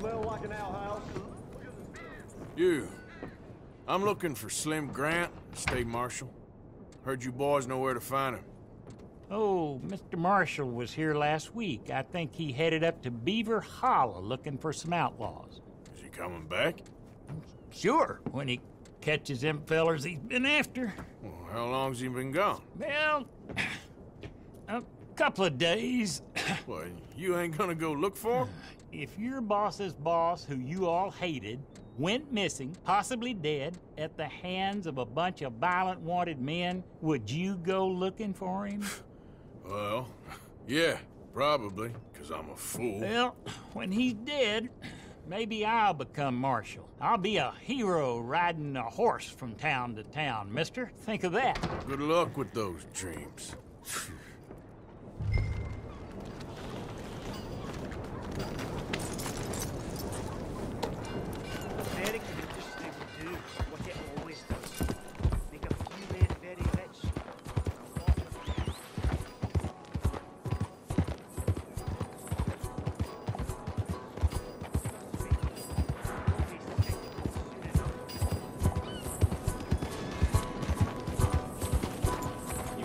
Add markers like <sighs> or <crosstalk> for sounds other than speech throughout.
Smell like an outhouse. You. I'm looking for Slim Grant, State Marshal. Heard you boys know where to find him. Oh, Mr. Marshall was here last week. I think he headed up to Beaver Hollow looking for some outlaws. Is he coming back? Sure, when he catches them fellers he's been after. Well, how long's he been gone? Well, <clears throat> a couple of days. well, you ain't gonna go look for him? <clears throat> If your boss's boss, who you all hated, went missing, possibly dead, at the hands of a bunch of violent wanted men, would you go looking for him? <laughs> Well, yeah, probably, because I'm a fool. Well, when he's dead, maybe I'll become marshal. I'll be a hero riding a horse from town to town, mister. Think of that. Good luck with those dreams.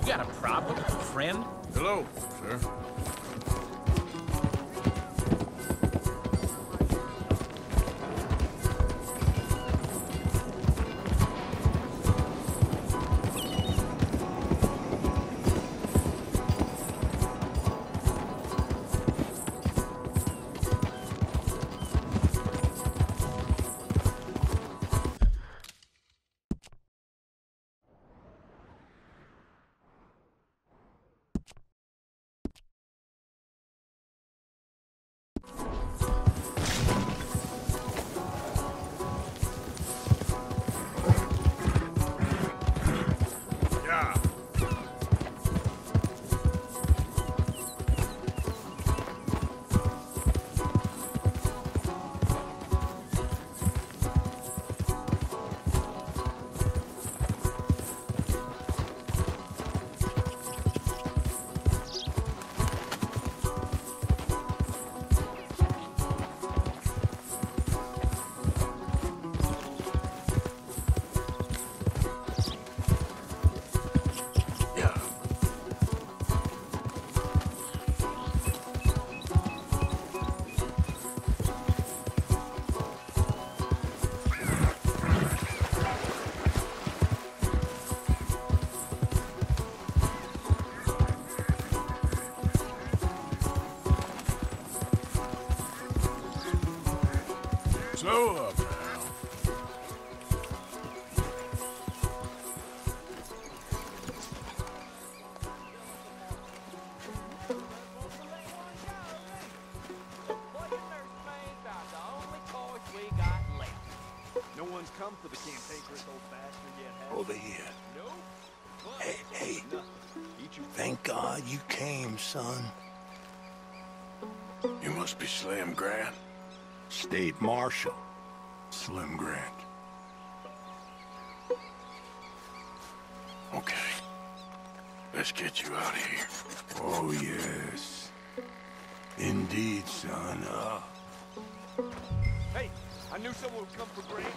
You got a problem, friend? Hello, sir. One's come for the cantankerous old bastard yet, has Over here. No. Hey, hey, you thank God you came, son. You must be Slim Grant. State Marshal. Slim Grant. Okay. Let's get you out of here. Oh, yes. Indeed, son. Uh, Hey, I knew someone would come for Graves.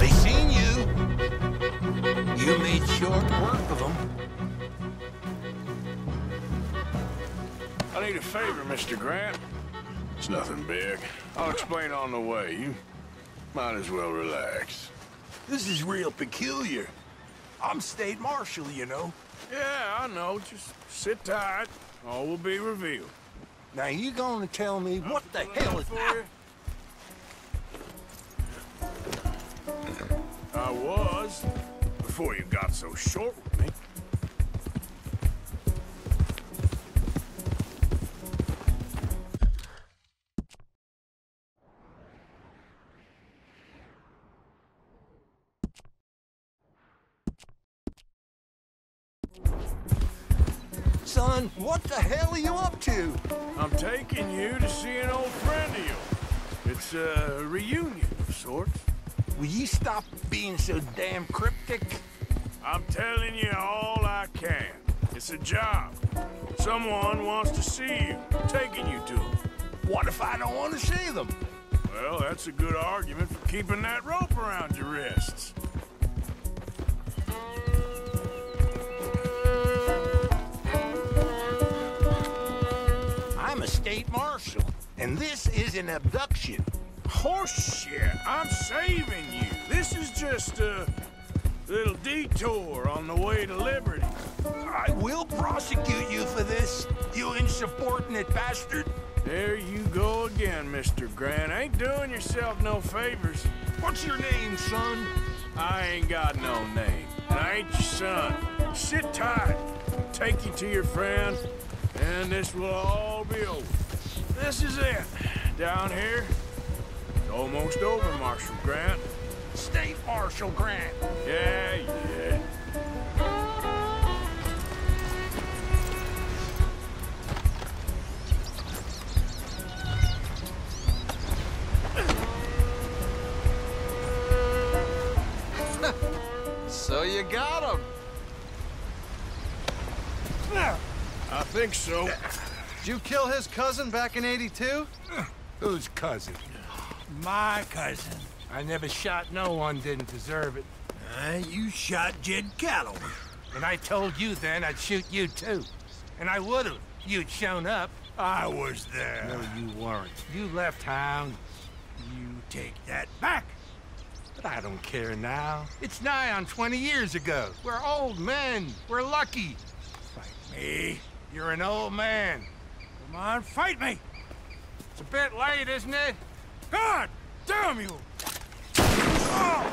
they seen you. You made short work of them. I need a favor, Mr. Grant. It's nothing big. I'll explain on the way. You might as well relax. This is real peculiar. I'm State Marshal, you know. Yeah, I know. Just sit tight. All will be revealed. Now you gonna tell me what the hell is for I was, before you got so short with me. Son, what the hell are you up to? I'm taking you to see an old friend of yours. It's a reunion of sorts. Will you stop being so damn cryptic? I'm telling you all I can. It's a job. Someone wants to see you. I'm taking you to them. What if I don't want to see them? Well, that's a good argument for keeping that rope around your wrists. I'm a state marshal, and this is an abduction. Horseshit! I'm saving you. This is just a little detour on the way to liberty. I will prosecute you for this, you insubordinate bastard. There you go again, Mr. Grant. Ain't doing yourself no favors. What's your name, son? I ain't got no name, and I ain't your son. Sit tight. Take you to your friend, and this will all be over. This is it. Down here, it's almost over, Marshal Grant. State Marshal Grant. Yeah, yeah. <laughs> So you got him. I think so. Did you kill his cousin back in 82? Whose cousin? My cousin. I never shot no one didn't deserve it. Uh, you shot Jed Calloway. And I told you then I'd shoot you too. And I would've. You'd shown up. I was there. No, you weren't. You left town. You take that back. But I don't care now. It's nigh on 20 years ago. We're old men. We're lucky. Fight me. You're an old man. Come on, fight me. It's a bit late, isn't it? God damn you! Oh!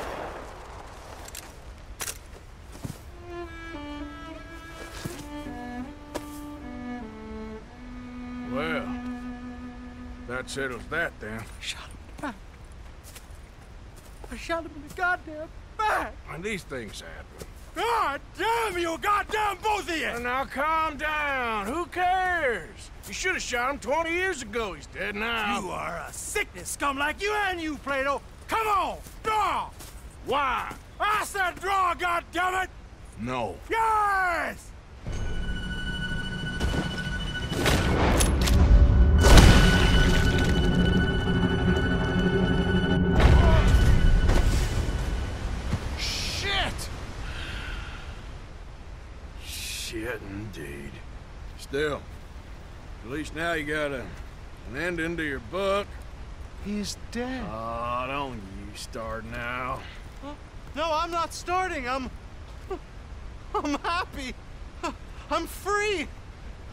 Well, that settles that then. I Shot him in the back. I shot him in the goddamn back. And these things happen. God damn you, goddamn both of you! Well, now calm down. Who cares? You should have shot him 20 years ago. He's dead now. You are a sickness scum like you and you, Plato. Come on, draw! Why? I said draw, goddammit! No. Yes! Shit indeed. Still, at least now you got a, an ending to your book. He's dead. Oh, don't you start now. No, I'm not starting. I'm. I'm happy. I'm free.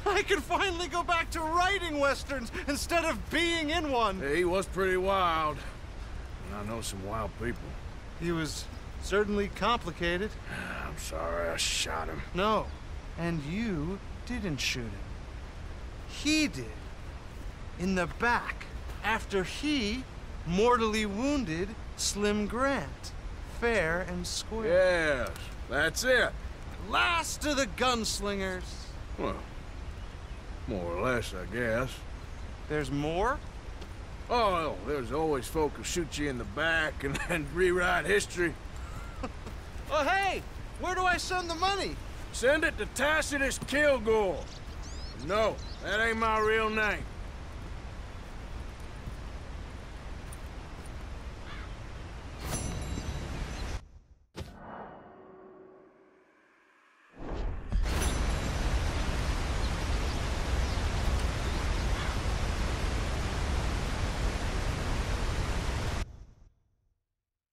I can finally go back to writing westerns instead of being in one. He was pretty wild. And I know some wild people. He was certainly complicated. <sighs> I'm sorry I shot him. No, and you didn't shoot him. He did. In the back, after he mortally wounded Slim Grant. Fair and square. Yes, that's it. Last of the gunslingers. Well, more or less, I guess. There's more? Oh, there's always folk who shoot you in the back and <laughs> then rewrite history. <laughs> Oh, hey! Where do I send the money? Send it to Tacitus Kilgore. No, that ain't my real name.